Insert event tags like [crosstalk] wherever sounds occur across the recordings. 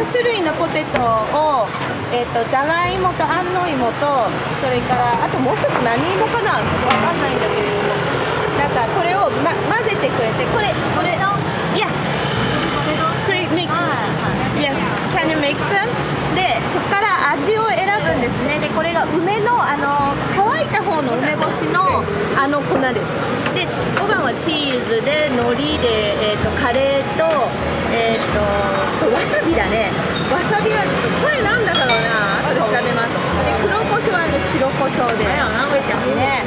3種類のポテトを、えー、とじゃがいもと安納芋とそれからあともう一つ何芋かなちょっとわかんな。いんだけれどもなんかこれを、ま、混ぜてくれてこれこれ three mix Yes Can you mix them? でここから味を選ぶんですね。でこれが梅のあの乾いた方の梅干しのあの粉です。で5番はチーズで海苔で、えー、とカレーと,、えー、とわさびだね。わさびはこれなんだろうな。後で調べます。で黒胡椒は白胡椒で。ね。[laughs]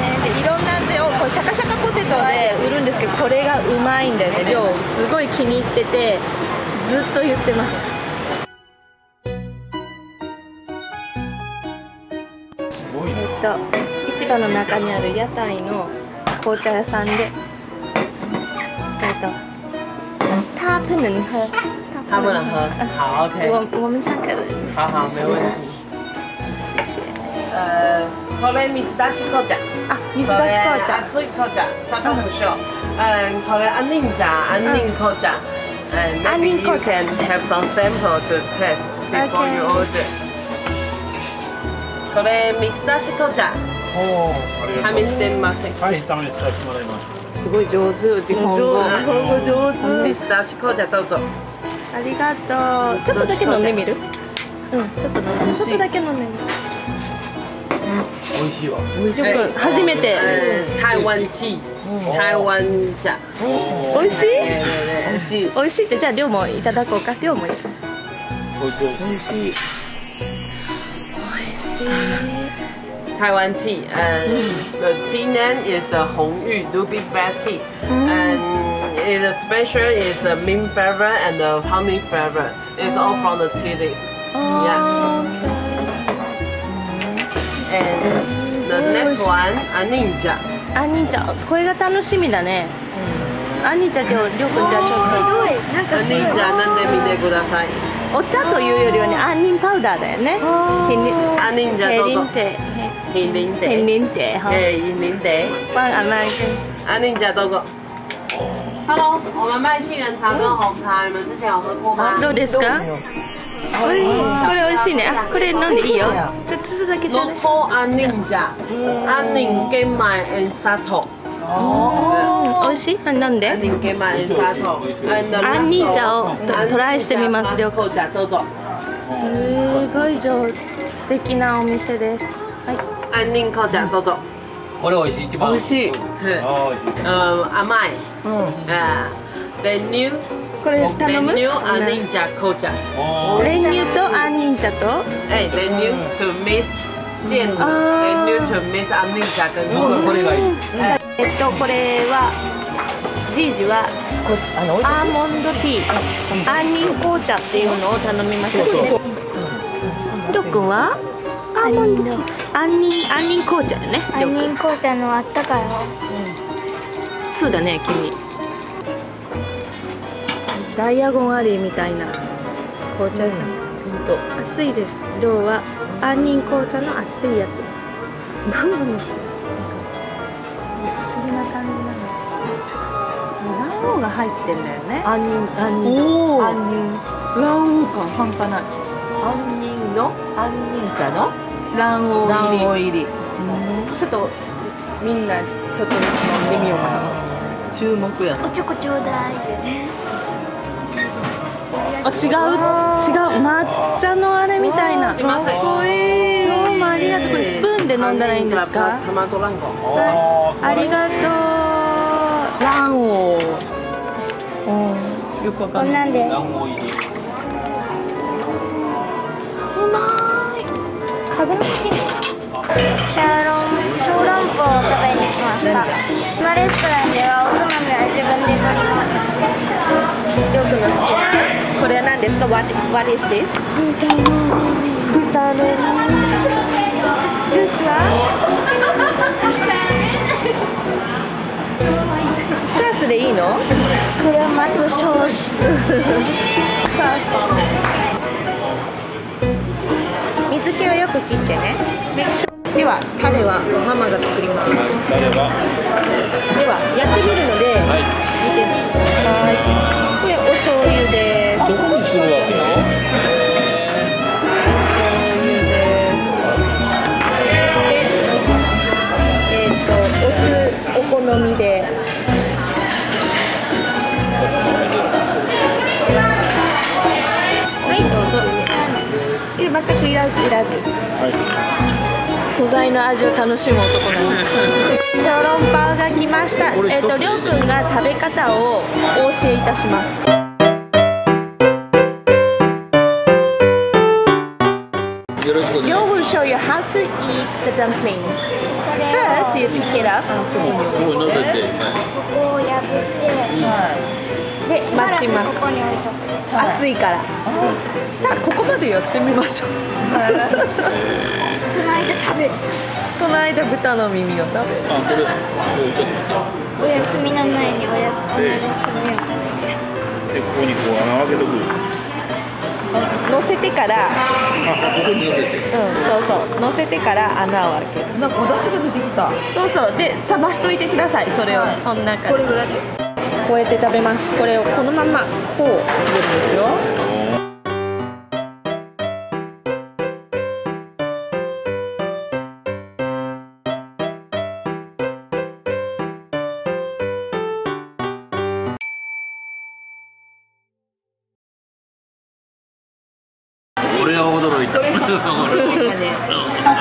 ねでいろんな味をこうシャカシャカポテトで売るんですけどこれがうまいんだよね。量すごい気に入っててずっと言ってます。えっと市場の中にある屋台の紅茶屋さんで他不能喝他不能喝，好，OK，我我们三个人好好，没问题。谢谢呃，これ水出し紅茶。あ水出し紅茶熱い紅茶、砂糖不少。嗯，これ杏仁茶、杏仁紅茶。And maybe you can have some sample to taste before you order. これ水出し紅茶。おーありがとう試してみません。はい、試させてもらいます。 すごい上手。日本語。日本語上手。水出し紅茶どうぞ。ありがとう。ちょっとだけ飲んでみる？うんちょっと飲んでちょっとだけ飲んでみる美味しいわ。初めて。嗯，台湾 tea，台湾茶。美味しい？对对对。しい。美味しいってじゃあ量もいただこうか。量もいい。美味しい。台 湾 tea, and the tea name is uh, Hong Yu Ruby Black Tea, and it is special is the mint flavor and the honey flavor. It's all from the tea leaf. Yeah. And the next one, a ninja. あんにんちゃんこれが楽しみだねあんにんちゃん今日りょうくんじゃあちょっ A ninja なんで見てください。とお茶というよりはねあんにんパウダーだよねひんりん A ninja どうぞ。 てひりんひんで。りんて哈え、ひりんで。ワン甘い A ninja どうぞ。Hello，我们卖杏仁茶跟红茶，你们之前有喝过吗？どうですかこれこれ美味しいねあこれ飲んでいいよちょっとちょっとだけちょうだい Noto Aninja, Anin Gemai and Sato. うん美味しいあなんで Anin Gemai and Sato. And the あんにん茶をトトライしてみますりょうくん紅茶どうぞ。すごい上素敵なお店ですはいアンニン紅茶どうぞ。これ美味しい。一番美味しいあー美味しい。うん、甘い。うんあー練乳。これ頼む練乳アンニン茶紅茶。おー練乳とあんにん茶と哎，練乳 to mix 炼乳，啊練乳 to mix アンニン茶跟紅茶。これがいい。えっとこれはじいじはあのアーモンドティー杏仁紅茶っていうのを頼みましたりょうくんはアーモンド杏仁杏仁紅茶よね杏仁紅茶のあったかい方。そうだね君。ダイアゴンアリーみたいな紅茶屋さん、ほんと。熱いです。量は杏仁紅茶の熱いやつ。ママの？なんか不思議な感じなんです卵黄が入ってんだよね。杏仁杏仁。杏仁。卵黄感半端ない杏仁の杏仁茶の卵黄入り。卵黄入り。ちょっとみんなちょっと飲んでみようかな。注目やな。おちょこちょうだいあ違う。違う。抹茶のあれみたいな。すいません。どうもありがとう。これスプーンで飲んだらいいんですか？卵卵。あーありがとう。卵黄。よくわこかんない。んなんです風のシャーロン小籠包を食べに来ました。このレストランではおつまみは自分で取ります。いりょうくんの好きな。これは何ですか？What, what is this? 豚のジュースは？ソースでいいの？黒松少子 [laughs] 水気をよく切ってね。ではタレはママが作ります。ではやってみるのではい。見てください。これお醤油です。どこにするわけ？お好みでや全くいらず。い。素材の味を楽しむ男なの。小籠包が来ました。えっ、とりょうくんが食べ方をお教えいたします。よろしくお願いし Yo will show you how to eat the dumpling. First, you pick it up ますこを破ってで待ちます。ここに置いとく暑いから。さあここまでやってみましょう。その間食べる。その間豚の耳を食べる。あこれこれちょっと待お休みの前に。おやすみでここにこう穴開けとく乗せてからあここに乗せて。うんそうそう。乗せてから穴を開ける。なんかお出汁が出てきた。そうそう。で冷ましといてくださいそれを、はい。その中でこれぐらいで。こうやって食べます。これをこのままこう食べるんですよ。俺が驚いた。[laughs]